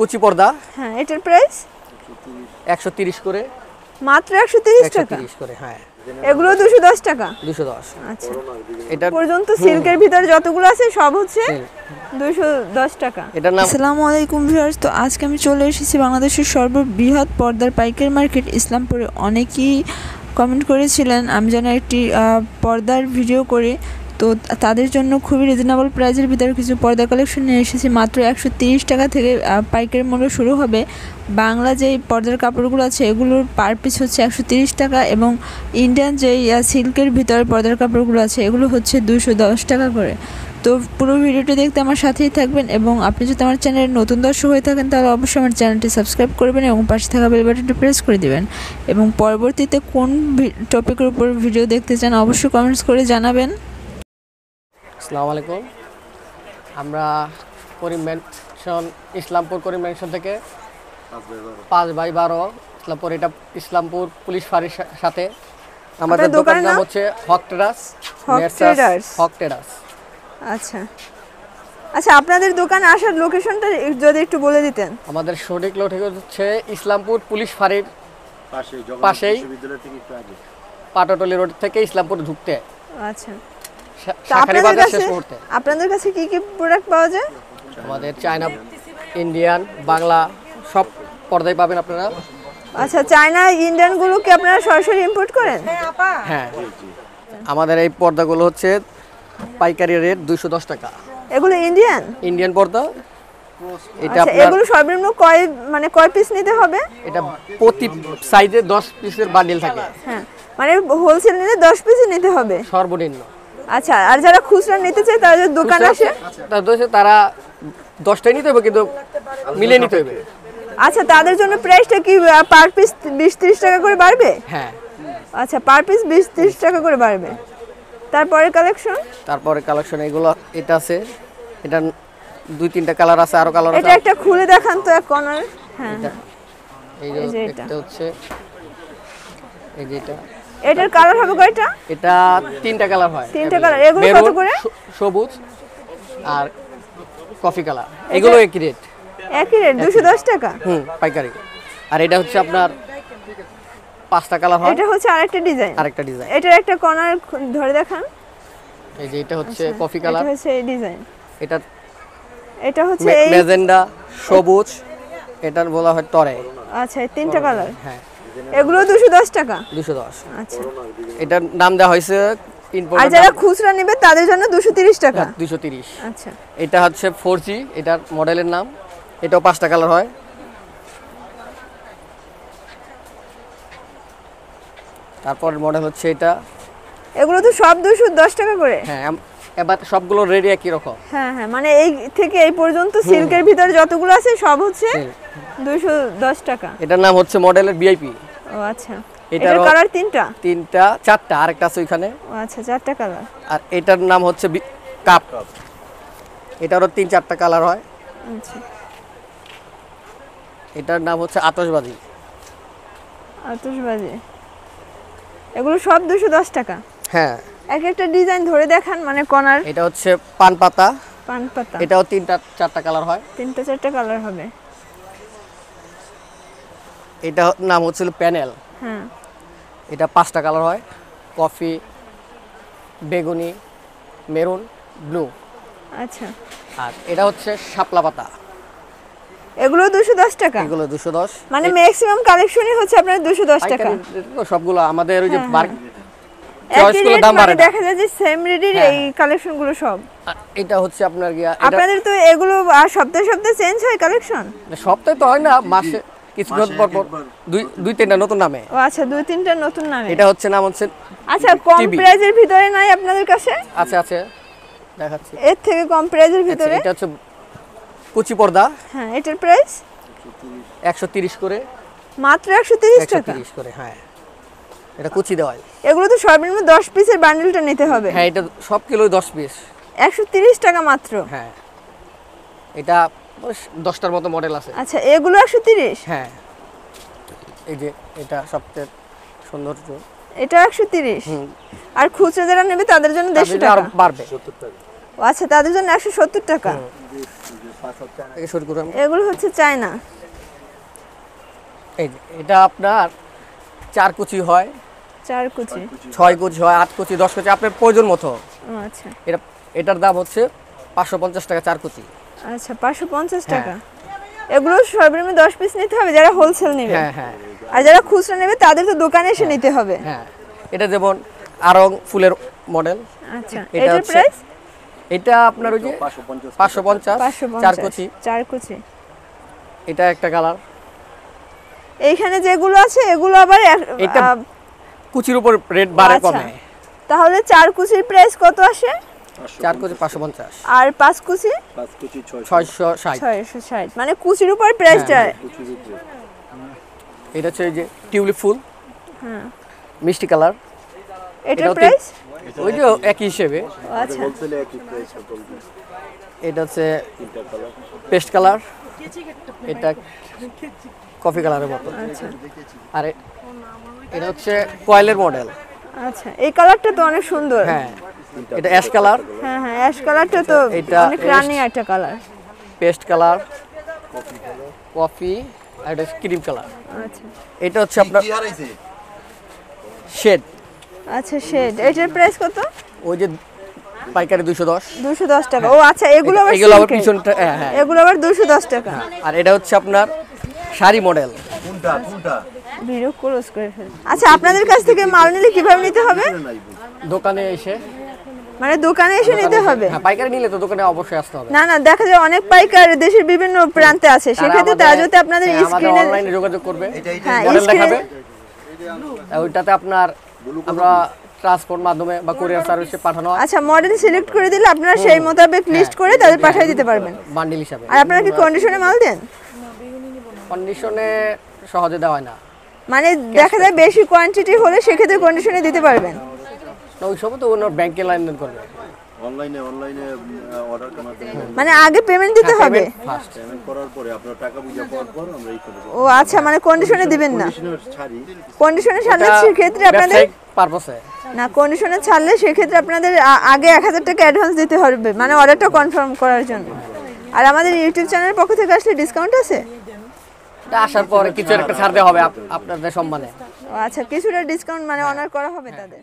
কুচি পর্দা। হ্যাঁ এটার প্রাইস একশো তিরিশ করে। মাত্র একশো তিরিশ একশো টাকা তিরিশ করে হ্যাঁ। এগুলো দুশো দশ টাকা? দুশো দশ। আচ্ছা। এটা পর্যন্ত সিল্কের ভিতরে যতগুলো আছে সব হচ্ছে দুশো দশ টাকা। এটার নাম? আসসালামু আলাইকুম ভিউয়ার্স। তো আজকে আমি চলে এসেছি বাংলাদেশের সর্ববৃহৎ পর্দার পাইকারি মার্কেট ইসলামপুরে। অনেকেই কমেন্ট করেছিলেন আমি যেন একটি পর্দার ভিডিও করি। তো তাদের জন্য খুবই রিজনেবল প্রাইসের ভিতরে কিছু পর্দা কালেকশন নিয়ে এসেছি। মাত্র একশো টাকা থেকে পাইকারি মূল্য শুরু হবে। বাংলা যেই পর্দার কাপড়গুলো আছে, এগুলোর পার পিস হচ্ছে একশো টাকা এবং ইন্ডিয়ান যেই সিল্কের ভিতরে পর্দার কাপড়গুলো আছে, এগুলো হচ্ছে দুশো টাকা করে। তো পুরো ভিডিওটি দেখতে আমার সাথেই থাকবেন এবং আপনি যদি আমার চ্যানেলের নতুন দর্শক হয়ে থাকেন, তাহলে অবশ্যই আমার চ্যানেলটি সাবস্ক্রাইব করবেন এবং পাশে থাকা বেল বাটনটি প্রেস করে দিবেন। এবং পরবর্তীতে কোন টপিকের উপর ভিডিও দেখতে চান, অবশ্যই কমেন্টস করে জানাবেন। আসসালামু আলাইকুম। আমরা করিম ম্যানশন ইসলামপুর করিম ম্যানশন থেকে পাঁচ বাই বারো। ইসলামপুর এটা ইসলামপুর পুলিশ ফাঁড়ির সাথে। আমাদের দোকানের নাম? হচ্ছে হক টেরাস হক টেরাস আচ্ছা। আচ্ছা আপনাদের দোকানে আসার লোকেশনটা যদি একটু বলে দিতেন। আমাদের সঠিক লোক হচ্ছে ইসলামপুর পুলিশ ফাঁড়ির পাশেই পাশেই। পাটাটলি রোড থেকে ইসলামপুর ঢুকতে। আচ্ছা। আপনাদের কাছে আপনাদের কাছে কি কি প্রোডাক্ট পাওয়া যায়? আমাদের চায়না ইন্ডিয়ান বাংলা সব পর্দায় পাবেন আপনারা। আচ্ছা চায়না ইন্ডিয়ানগুলো কি আপনারা সরাসরি ইম্পোর্ট করেন? হ্যাঁ আমাদের এই পর্দাগুলো হচ্ছে পাইকারি রেট দুইশো দশ টাকা। এগুলো ইন্ডিয়ান ইন্ডিয়ান পর্দা। এটা আচ্ছা এগুলো সর্বনিম্ন কয় মানে কয় পিস নিতে হবে? এটা প্রতি সাইজে দশ পিসের বান্ডিল থাকে। হ্যাঁ। মানে হোলসেল নিলে দশ পিসই নিতে হবে? সর্বনিম্ন। আচ্ছা আর যারা খুচরা নিতে চায় তারা যদি দোকান আসে? তারা দশটাই নিতে হবে কিন্তু মিলে নিতে হবে। আচ্ছা তাদের জন্য প্রাইসটা কি পার পিস বিশ ত্রিশ টাকা করে বাড়বে? হ্যাঁ। আচ্ছা পার পিস বিশ ত্রিশ টাকা করে বাড়বে। তারপরে কালেকশন তারপরে কালেকশন এগুলো এটা আছে এটা দুই তিনটা কালার আছে আরও কালার এটা একটা খুলে দেখান তো এক কর্নার হ্যাঁ। এই যে। এটা হচ্ছে এই যে এটা। এটার কালার হবে কয়টা? এটা তিনটা কালার হয়। তিনটা কালার এগুলো কত করে? সবুজ আর কফি কালার এগুলো একই রেট একই রেট দুশো দশ টাকা? হুম পাইকারি। আর এটা হচ্ছে আপনার পাঁচটা কালার হয়। এটা হচ্ছে আরেকটা ডিজাইন আরেকটা ডিজাইন এটার একটা কর্নার ধরে দেখান। এই যে এটা হচ্ছে কফি কালার এটা হচ্ছে এই ডিজাইন এটা এটা হচ্ছে এই মেজেন্ডা সবুজ এটার বলা হয় টরে আচ্ছা তিনটা কালার হ্যাঁ। এগুলো দুশো দশ টাকা। দুশো দশ। আচ্ছা। এটার নাম দেওয়া হয়েছে আর যারা খুচরা নেবে তাদের জন্য দুশো তিরিশ টাকা। দুশো তিরিশ। আচ্ছা। এটা হচ্ছে ফোর জি এটার মডেলের নাম। এটাও পাঁচটা কালার হয়। তারপর মডেল হচ্ছে এটা। এগুলো তো সব দুশো দশ টাকা করে। হ্যাঁ এবার সবগুলো রেডি একই রকম। হ্যাঁ হ্যাঁ মানে এই থেকে এই পর্যন্ত সিল্কের ভিতরে যতগুলো আছে সব হচ্ছে দুশো দশ টাকা। এটার নাম হচ্ছে মডেলের বিআইপি ও আচ্ছা। এটার কালার তিনটা? তিনটা চারটা আরেকটা আছে ওইখানে। আচ্ছা চারটা কালার আর এটার নাম হচ্ছে কাপ। এটারও তিন চারটা কালার হয়। আচ্ছা। এটার নাম হচ্ছে আতশবাজি। আতশবাজি। এগুলো সব দুশো দশ টাকা? হ্যাঁ। এক একটা ডিজাইন ধরে দেখান মানে কর্নার এটা হচ্ছে পান পাতা। পান পাতা। এটাও তিনটা চারটা কালার হয়। তিনটা চারটা কালার হবে। এটা নাম হচ্ছিল প্যানেল। হ্যাঁ। এটা পাঁচটা কালার হয়। কফি বেগুনি মেরুন ব্লু। আচ্ছা। আর এটা হচ্ছে শাপলা পাতা। এগুলো দুশো দশ টাকা। এগুলো দুশো দশ। মানে ম্যাক্সিমাম কালেকশনই হচ্ছে আপনার দুশো দশ টাকা। সবগুলো। আমাদের ওই যে বার- একই চয়েসগুলো rate দাম বাড়ে না। দেখা যায় যে সেম রেটের এই কালেকশনগুলো সব। আর এটা হচ্ছে আপনার গিয়া এটা আপনাদের তো এগুলো আর সপ্তাহে সপ্তাহে চেঞ্জ হয় কালেকশন সপ্তাহে তো হয় না মাসে কিছুক্ষণ পর পর দুই দুই তিনটা নতুন নামে। ও আচ্ছা দুই তিনটা নতুন নামে। এটা হচ্ছে নাম হচ্ছে আচ্ছা কম। প্রাইজের ভিতরে নাই আপনাদের কাছে? আছে আছে দেখাচ্ছি। এর থেকে কম প্রাইজের আচ্ছা, ভিতরে? এটা হচ্ছে কুচি পর্দা। হ্যাঁ এটার প্রাইস একশো তিরিশ করে। মাত্র একশো তিরিশ একশো টাকা তিরিশ করে হ্যাঁ। এটা কুচি দেওয়া হয়। এগুলো তো সর্বনিম্ন দশ পিসের বান্ডেলটা নিতে হবে। হ্যাঁ এটা সব কিলো দশ পিস। একশো তিরিশ টাকা মাত্র? হ্যাঁ। এটা বেশ দশটার মতো মডেল আছে। আচ্ছা এগুলো একশো তিরিশ? হ্যাঁ। এই যে এটা সবচেয়ে সৌন্দর্য। এটা একশো তিরিশ? হুম। আর খুচরা যারা নেবে তাদের জন্য দেড়শো তাদের আরও টাকা। বাড়বে। সত্তর টাকা। ও আচ্ছা তাদের জন্য একশো সত্তর টাকা। থেকে এগুলো হচ্ছে চায়না। এই এটা আপনার চার কুচি হয়। চার কুচি। ছয় কুচি। হয় আট কুচি দশ কুচি আপনার প্রয়োজন মতো। আচ্ছা। এটা এটার দাম হচ্ছে পাঁচশো পঞ্চাশ টাকা চার কুচি। আচ্ছা পাঁচশো পঞ্চাশ হ্যাঁ। টাকা। এগুলো সর্বনিম্ন দশ পিস নিতে হবে যারা হোলসেল নেবে। হ্যাঁ হ্যাঁ। আর যারা খুচরা নেবে তাদের তো দোকানে এসে নিতে হবে। হ্যাঁ। এটা যেমন আরং ফুলের মডেল আচ্ছা এটা হচ্ছে প্রাইস এটা আপনার ওই যে পাঁচশো পঞ্চাশ পাঁচশো পঞ্চাশ পাঁচশো চার পঞ্চাশ কুচি। চার কুচি। এটা একটা কালার এইখানে যেগুলো আছে এগুলো আবার এটা কুচির উপর রেট বাড়ে আচ্ছা। কমে। তাহলে চার কুচির প্রাইস কত আসে? চার কুচি পাঁচশো পঞ্চাশ। আর পাঁচ কুচি? পাঁচ কুচি ছয় ছয়শো ষাট। ছয়শো ষাট। মানে কুচির উপর প্রাইসটা কুচির উপরে। এটা হচ্ছে এই যে টিউলিপ ফুল। হ্যাঁ মিষ্টি কালার। এটার এটাও প্রাইস ওই যে একই হিসেবে। আচ্ছা। এটা হচ্ছে পেস্ট কালার এটা কফি কালারের মতো। আচ্ছা। আর এটা হচ্ছে কয়েলের মডেল। আচ্ছা এই কালারটা তো অনেক সুন্দর। হ্যাঁ এটা অ্যাশ কালার। হ্যাঁ হ্যাঁ অ্যাশ কালারটা তো এটা অনেক রানি একটা কালার। Paste colour. কফি আর এটা ক্রিম কালার। আচ্ছা। এটা হচ্ছে আপনার শেড। আচ্ছা শেড। এটার প্রাইস কত? ওই যে পাইকারি দুশো দশ। দুশো দশ টাকা। ও আচ্ছা এগুলো আবার এগুলো আবার পিছনটা হ্যাঁ হ্যাঁ। এগুলো আবার দুশো দশ টাকা। আর এটা হচ্ছে আপনার শাড়ি মডেল। কোনটা কোনটা? ভিডিও ক্লোজ করে ফেল আচ্ছা আপনাদের কাছ থেকে মাল নিলে কীভাবে নিতে হবে? দোকানে এসে। মানে দোকানে এসে নিতে হবে? হ্যাঁ পাইকারি নিলে তো দোকানে অবশ্যই আসতে হবে। না না দেখা যায় অনেক পাইকার দেশের বিভিন্ন প্রান্তে আছে। সেক্ষেত্রে তারা যদি আপনাদের স্ক্রিনে অনলাইনে যোগাযোগ করবে। হ্যাঁ স্ক্রিনে দেখাবে। ওইটাতে আপনার আমরা ট্রান্সপোর্ট মাধ্যমে বা কুরিয়ার সার্ভিসে পাঠানো আচ্ছা মডেল সিলেক্ট করে দিলে আপনারা সেই মোতাবেক লিস্ট করে তাদের পাঠিয়ে দিতে পারবেন। বান্ডিল হিসাবে। আর আপনারা কি কন্ডিশনে মাল দেন? কন্ডিশনে সহজে দেওয়া হয় না। মানে দেখা যায় বেশি কোয়ান্টিটি হলে সেক্ষেত্রে কন্ডিশনে দিতে পারবেন। না, ওই সময় তো অন্য ব্যাংকে লেনদেন করবে। অনলাইনে অনলাইনে অর্ডার করার মানে আগে পেমেন্ট দিতে হবে? ফার্স্ট পেমেন্ট করার পরে আপনার টাকা বুঝা পাওয়ার পর আমরা এই করব ও আচ্ছা মানে কন্ডিশনে দিবেন না? কন্ডিশনে ছাড়লে সেক্ষেত্রে আপনাদের পারপাসে না কন্ডিশনে ছাড়লে সেক্ষেত্রে আপনাদের আগে এক হাজার টাকা অ্যাডভান্স দিতে হবে। মানে অর্ডারটা কনফার্ম করার জন্য। আর আমাদের ইউটিউব চ্যানেলের পক্ষ থেকে আসলে ডিসকাউন্ট আছে? আসার পরে কিছু একটা ছাড় দেওয়া হবে আপ- আপনাদের সম্মানে। আচ্ছা কিছুটা ডিসকাউন্ট মানে অনার করা হবে তাদের?